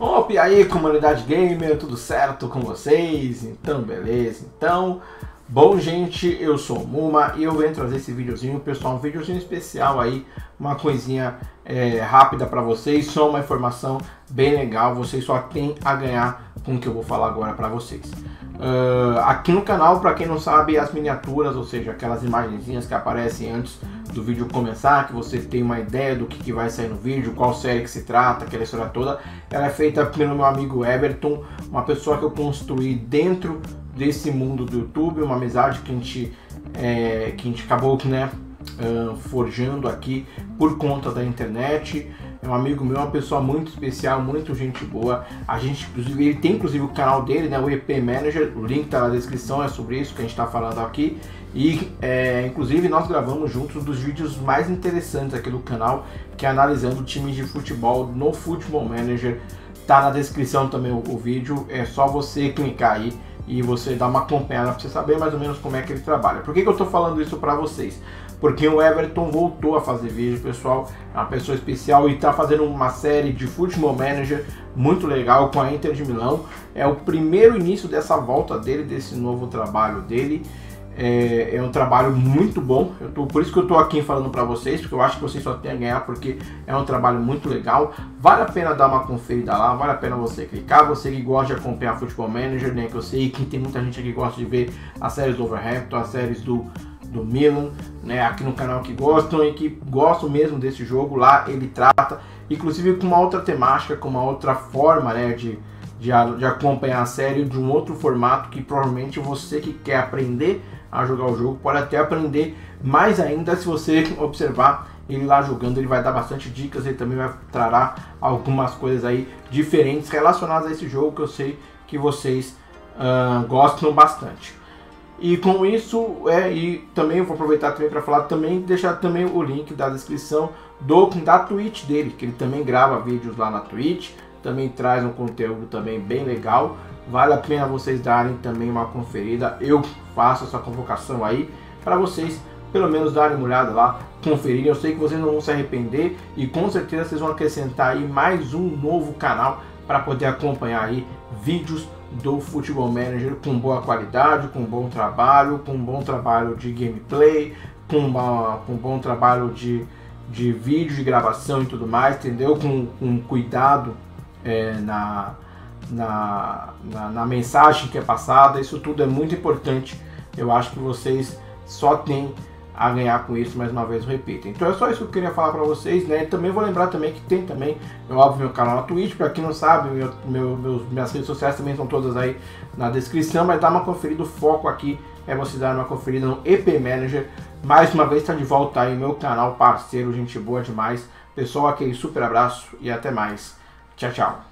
Opa, e aí comunidade gamer, tudo certo com vocês? Então, beleza? Então, bom gente, eu sou Muma e eu venho trazer esse videozinho, pessoal, um videozinho especial aí, uma coisinha é, rápida para vocês, só uma informação bem legal, vocês só tem a ganhar com o que eu vou falar agora para vocês. Uh, aqui no canal, para quem não sabe, as miniaturas, ou seja, aquelas imagenzinhas que aparecem antes do vídeo começar, que você tem uma ideia do que, que vai sair no vídeo, qual série que se trata, aquela história toda, ela é feita pelo meu amigo Everton, uma pessoa que eu construí dentro desse mundo do YouTube, uma amizade que a gente, é, que a gente acabou né, uh, forjando aqui por conta da internet é um amigo meu, uma pessoa muito especial, muito gente boa. A gente, inclusive, ele tem inclusive o canal dele, né, o EP Manager, o link tá na descrição, é sobre isso que a gente está falando aqui. E é, inclusive nós gravamos juntos um dos vídeos mais interessantes aqui do canal, que é analisando times de futebol no Football Manager. Tá na descrição também o, o vídeo, é só você clicar aí e você dar uma acompanhada para você saber mais ou menos como é que ele trabalha. Por que, que eu estou falando isso para vocês? porque o Everton voltou a fazer vídeo, pessoal. É uma pessoa especial e está fazendo uma série de Football Manager muito legal com a Inter de Milão. É o primeiro início dessa volta dele, desse novo trabalho dele. É, é um trabalho muito bom. Eu tô, por isso que eu estou aqui falando para vocês, porque eu acho que vocês só têm a ganhar, porque é um trabalho muito legal. Vale a pena dar uma conferida lá, vale a pena você clicar. Você que gosta de acompanhar Futebol Manager, né? Que eu sei que tem muita gente que gosta de ver as séries do Overhampton, as séries do do Milan, né, aqui no canal que gostam e que gostam mesmo desse jogo, lá ele trata, inclusive com uma outra temática, com uma outra forma né, de, de, de acompanhar a série, de um outro formato que provavelmente você que quer aprender a jogar o jogo pode até aprender mais ainda se você observar ele lá jogando, ele vai dar bastante dicas, ele também vai trará algumas coisas aí diferentes relacionadas a esse jogo que eu sei que vocês uh, gostam bastante. E com isso, é, e também vou aproveitar também para falar também, deixar também o link da descrição do da Twitch dele, que ele também grava vídeos lá na Twitch, também traz um conteúdo também bem legal. Vale a pena vocês darem também uma conferida. Eu faço essa convocação aí para vocês pelo menos darem uma olhada lá, conferirem. Eu sei que vocês não vão se arrepender e com certeza vocês vão acrescentar aí mais um novo canal para poder acompanhar aí vídeos do Futebol Manager com boa qualidade, com bom trabalho, com bom trabalho de gameplay, com, uma, com bom trabalho de, de vídeo, de gravação e tudo mais, entendeu? Com, com cuidado é, na, na, na, na, mensagem que é passada, isso tudo é muito importante. Eu acho que vocês só têm a ganhar com isso, mais uma vez eu repito. Então é só isso que eu queria falar para vocês, né? Também vou lembrar também que tem também, é óbvio, meu canal na Twitch, para quem não sabe, meu, meu, meus, minhas redes sociais também estão todas aí na descrição, mas dá uma conferida, o foco aqui é você dar uma conferida no EP Manager. Mais uma vez está de volta aí meu canal parceiro, gente boa demais. Pessoal, aquele super abraço e até mais. Tchau, tchau.